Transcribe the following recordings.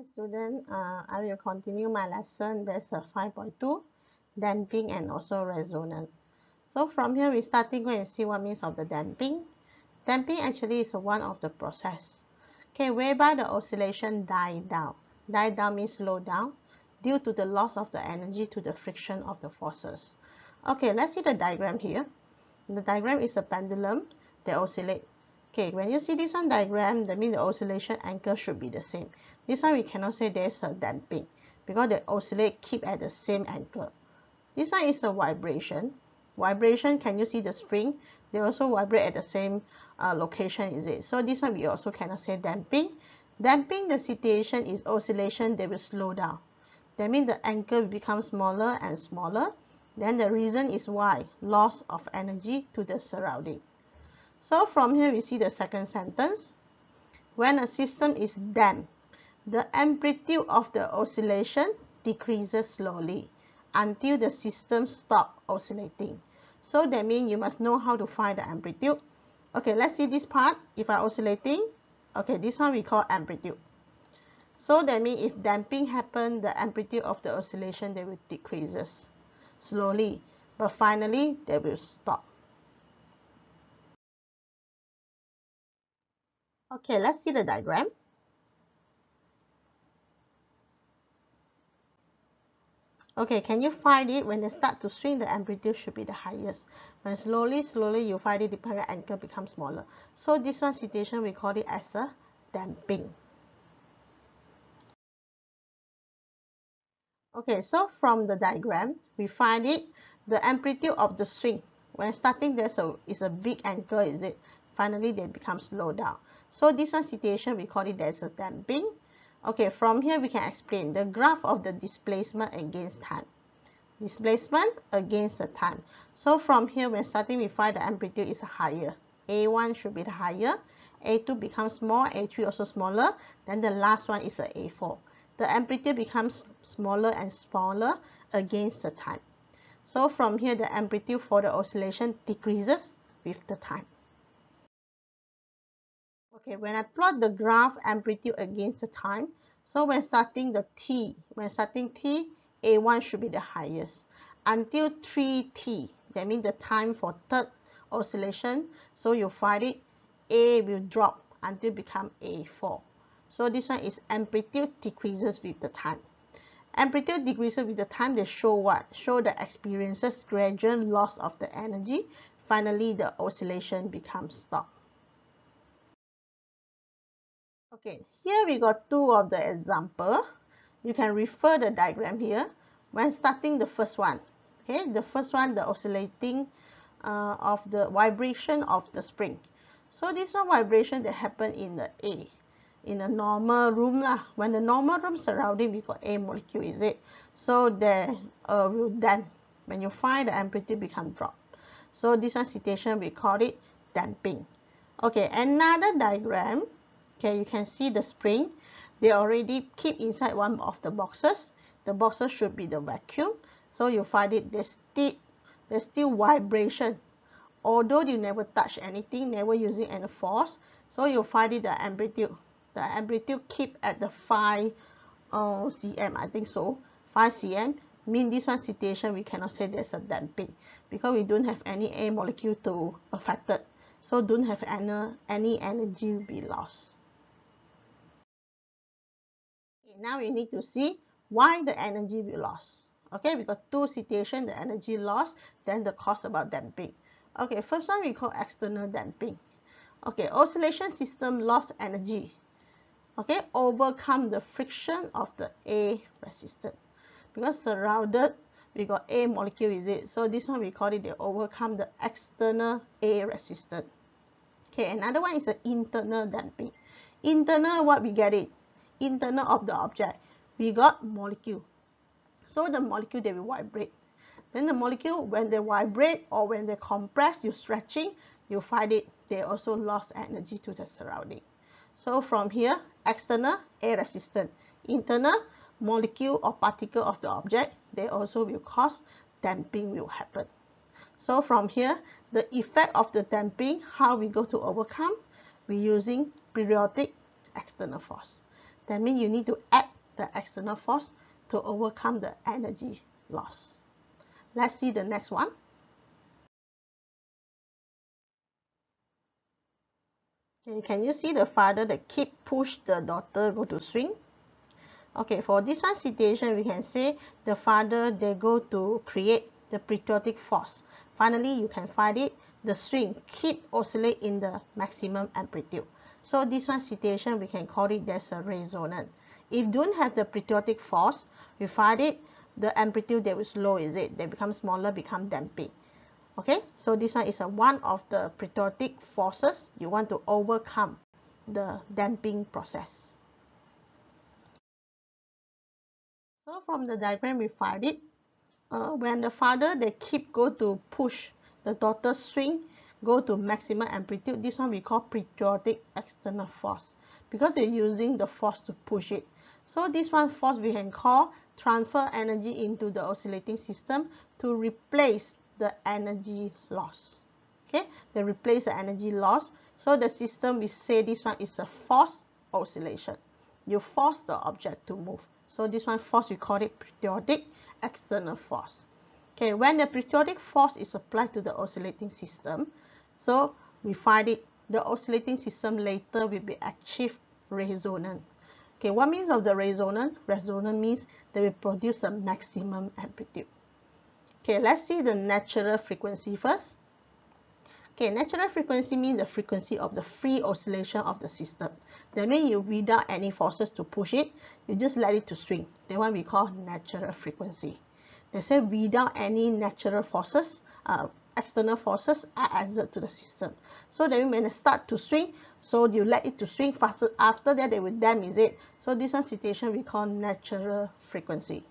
Hi student, uh, I will continue my lesson. There's a 5.2, damping and also resonance. So from here we starting go and see what means of the damping. Damping actually is one of the process. Okay, whereby the oscillation die down. Die down means slow down due to the loss of the energy to the friction of the forces. Okay, let's see the diagram here. The diagram is a pendulum that oscillate. Okay, when you see this one diagram, that means the oscillation angle should be the same. This one we cannot say there's a damping because the oscillate keep at the same angle. This one is a vibration. Vibration, can you see the spring? They also vibrate at the same uh, location, is it? So this one we also cannot say damping. Damping the situation is oscillation, they will slow down. That means the angle will become smaller and smaller. Then the reason is why? Loss of energy to the surrounding. So from here we see the second sentence. When a system is damped, the amplitude of the oscillation decreases slowly until the system stop oscillating. So that means you must know how to find the amplitude. Okay, let's see this part. If I oscillating, okay, this one we call amplitude. So that means if damping happen, the amplitude of the oscillation they will decreases slowly, but finally they will stop. Okay, let's see the diagram. Okay, can you find it? When they start to swing, the amplitude should be the highest. When slowly, slowly you find it, the parallel angle becomes smaller. So this one situation, we call it as a damping. Okay, so from the diagram, we find it, the amplitude of the swing. When starting, there's a, is a big angle, is it? Finally, they become slow down. So this one situation, we call it as a damping. Okay, from here we can explain the graph of the displacement against time. Displacement against the time. So from here, when starting, we find the amplitude is higher. A1 should be the higher. A2 becomes small, A3 also smaller. Then the last one is a A4. The amplitude becomes smaller and smaller against the time. So from here, the amplitude for the oscillation decreases with the time. Okay, when I plot the graph amplitude against the time, so when starting the t, when starting t, a1 should be the highest. Until 3t, that means the time for third oscillation, so you find it, a will drop until become a4. So this one is amplitude decreases with the time. Amplitude decreases with the time, they show what? Show the experiences gradual loss of the energy. Finally, the oscillation becomes stop. Okay, here we got two of the example. You can refer the diagram here. When starting the first one, okay, the first one, the oscillating uh, of the vibration of the spring. So this one vibration that happen in the A, in a normal room lah. When the normal room surrounding, we got A molecule, is it? So there uh, will damp. When you find the amplitude become drop. So this one situation, we call it damping. Okay, another diagram okay you can see the spring. They already keep inside one of the boxes. The boxes should be the vacuum. So you find it there's still there's still vibration. Although you never touch anything never using any force so you find it the amplitude. The amplitude keep at the 5 uh, cm I think so. 5 cm. Mean this one situation we cannot say there's a damping because we don't have any air molecule to affected so don't have any, any energy be lost now we need to see why the energy will lost. Okay, we got two situations, the energy loss, then the cost about damping. Okay, first one we call external damping. Okay, oscillation system lost energy. Okay, overcome the friction of the A resistance. Because surrounded, we got A molecule, is it? So this one we call it, they overcome the external A resistance. Okay, another one is the internal damping. Internal, what we get it? Internal of the object, we got molecule. So the molecule, they will vibrate. Then the molecule, when they vibrate or when they compress, you stretching, you find it, they also lost energy to the surrounding. So from here, external, air resistant. Internal, molecule or particle of the object, they also will cause damping will happen. So from here, the effect of the damping, how we go to overcome, we using periodic external force. That means you need to add the external force to overcome the energy loss. Let's see the next one. Okay, can you see the father that keep push the daughter go to swing? Okay, for this one situation, we can say the father, they go to create the periodic force. Finally, you can find it, the swing keep oscillate in the maximum amplitude. So this one situation, we can call it as a resonance. If don't have the periodic force, we find it, the amplitude that was low, is it? They become smaller, become damping okay so this one is a one of the periodic forces you want to overcome the damping process so from the diagram we find it uh, when the father they keep go to push the daughter swing go to maximum amplitude this one we call periodic external force because they're using the force to push it so this one force we can call transfer energy into the oscillating system to replace the energy loss. Okay, they replace the energy loss. So the system, we say this one is a force oscillation. You force the object to move. So this one force, we call it periodic external force. Okay, when the periodic force is applied to the oscillating system, so we find it, the oscillating system later will be achieve resonance. Okay, what means of the resonance? Resonance means they will produce a maximum amplitude. Okay, let's see the natural frequency first. Okay, natural frequency means the frequency of the free oscillation of the system. That means you without any forces to push it, you just let it to swing. That one we call natural frequency. They say without any natural forces, uh, external forces are exerted to the system. So then when it start to swing, so you let it to swing faster. After that, they will damage it. So this one situation we call natural frequency.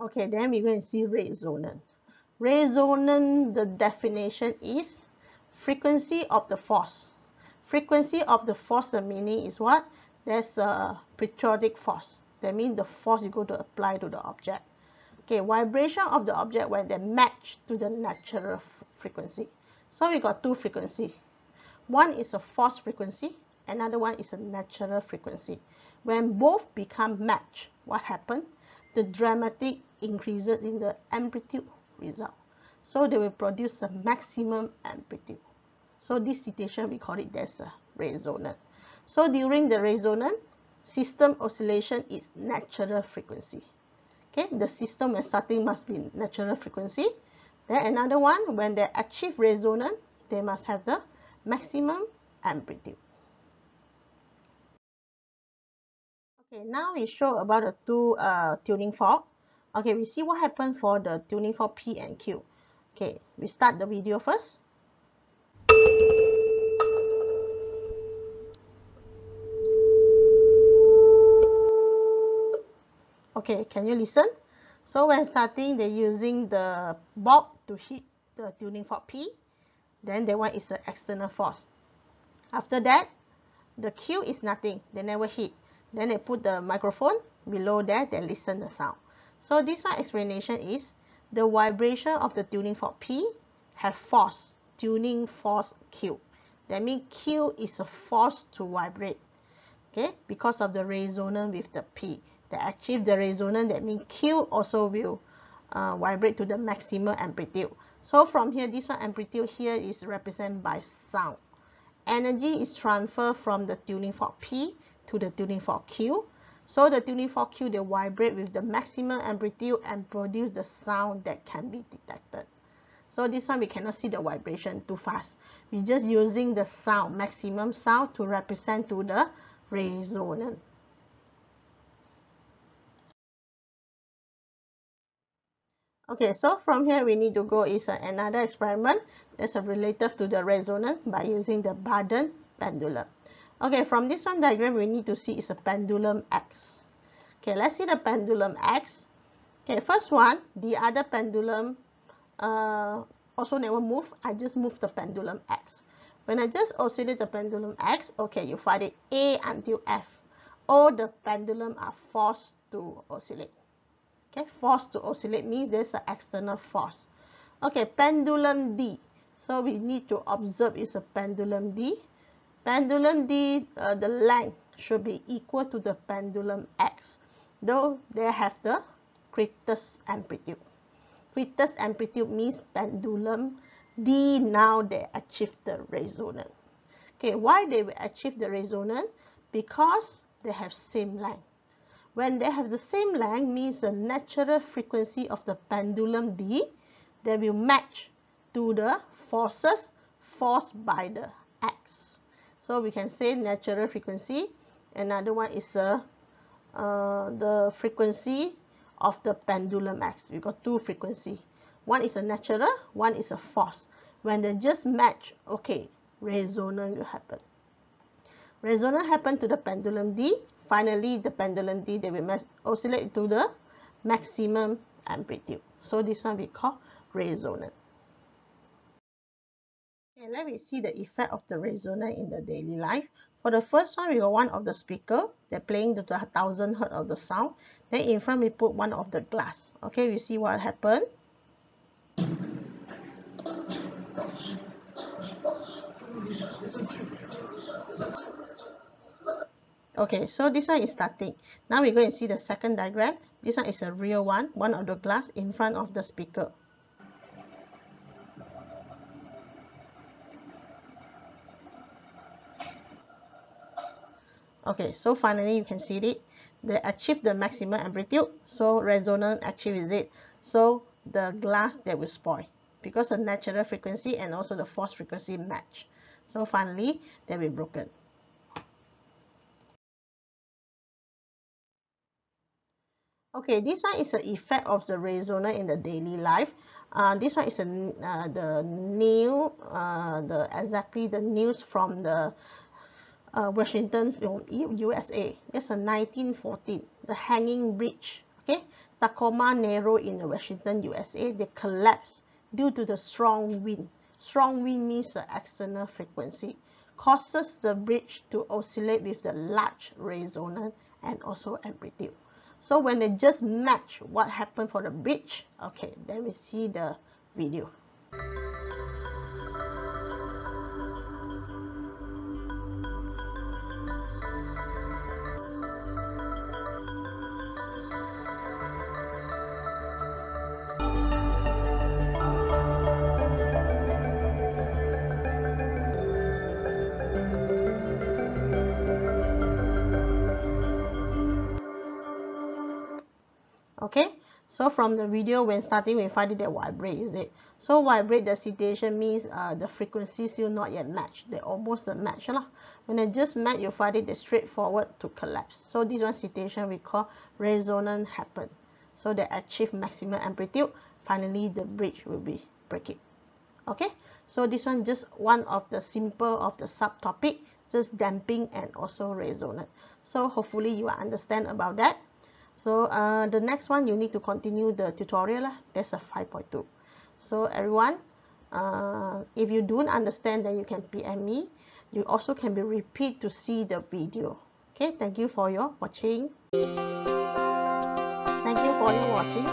Okay, then we're going to see resonance. Resonance, the definition is frequency of the force. Frequency of the force, the meaning is what? That's a periodic force. That means the force you go to apply to the object. Okay, vibration of the object when they match to the natural frequency. So we got two frequency. One is a force frequency, another one is a natural frequency. When both become match, what happens? The dramatic increases in the amplitude result. So they will produce a maximum amplitude. So this situation we call it as a resonance. So during the resonance, system oscillation is natural frequency. Okay, the system when starting must be natural frequency. Then another one, when they achieve resonance, they must have the maximum amplitude. Okay, now we show about the two uh, tuning fork. Okay, we see what happened for the tuning fork P and Q. Okay, we start the video first. Okay, can you listen? So when starting, they're using the bob to hit the tuning fork P. Then that one is an external force. After that, the Q is nothing. They never hit. Then they put the microphone below there, they listen the sound. So this one explanation is the vibration of the tuning fork P have force, tuning fork Q. That means Q is a force to vibrate. Okay, because of the resonance with the P. They achieve the resonance, that means Q also will uh, vibrate to the maximum amplitude. So from here, this one amplitude here is represented by sound. Energy is transferred from the tuning fork P to the tuning fork Q. So the tuning fork Q, they vibrate with the maximum amplitude and produce the sound that can be detected. So this one we cannot see the vibration too fast. We're just using the sound, maximum sound to represent to the resonance. Okay, so from here we need to go is uh, another experiment that's uh, related to the resonance by using the Barton pendulum. Okay, from this one diagram, we need to see is a pendulum X. Okay, let's see the pendulum X. Okay, first one, the other pendulum uh, also never move. I just move the pendulum X. When I just oscillate the pendulum X, okay, you find it A until F. All the pendulum are forced to oscillate. Okay, forced to oscillate means there's an external force. Okay, pendulum D. So we need to observe is a pendulum D pendulum D, uh, the length should be equal to the pendulum X, though they have the greatest amplitude. Greatest amplitude means pendulum D now they achieve the resonance. Okay, why they will achieve the resonance? Because they have same length. When they have the same length means the natural frequency of the pendulum D, they will match to the forces forced by the X. So we can say natural frequency. Another one is uh, uh, the frequency of the pendulum X. We got two frequency. One is a natural, one is a force. When they just match, okay, resonance will happen. Resonance happen to the pendulum D. Finally, the pendulum D, they will oscillate to the maximum amplitude. So this one we call resonance. Okay, let me see the effect of the resonance in the daily life. For the first one, we got one of the speaker. They're playing the 1000 hertz of the sound. Then in front, we put one of the glass. Okay, we see what happened. Okay, so this one is starting. Now we go and see the second diagram. This one is a real one, one of the glass in front of the speaker. Okay, so finally you can see it. They achieve the maximum amplitude, so resonance achieves it. So the glass that will spoil because the natural frequency and also the force frequency match. So finally, they will broken. Okay, this one is the effect of the resonance in the daily life. Uh, this one is a, uh, the new, uh, the exactly the news from the uh, Washington, USA. It's a 1914, the hanging bridge. Okay, Tacoma Narrow in the Washington, USA. They collapsed due to the strong wind. Strong wind means the external frequency causes the bridge to oscillate with the large resonance and also amplitude. So when they just match what happened for the bridge, okay, then we see the video. So from the video when starting we find it that vibrate is it? So vibrate the situation means uh, the frequency still not yet match they almost the match lah. when they just match you find it the straightforward to collapse. So this one situation we call resonance happen. So they achieve maximum amplitude. Finally the bridge will be break it. Okay? So this one just one of the simple of the subtopic just damping and also resonance so hopefully you understand about that so uh, the next one you need to continue the tutorial lah. That's a 5.2. So everyone, uh, if you don't understand then you can PM me. You also can be repeat to see the video. Okay, thank you for your watching. Thank you for your watching.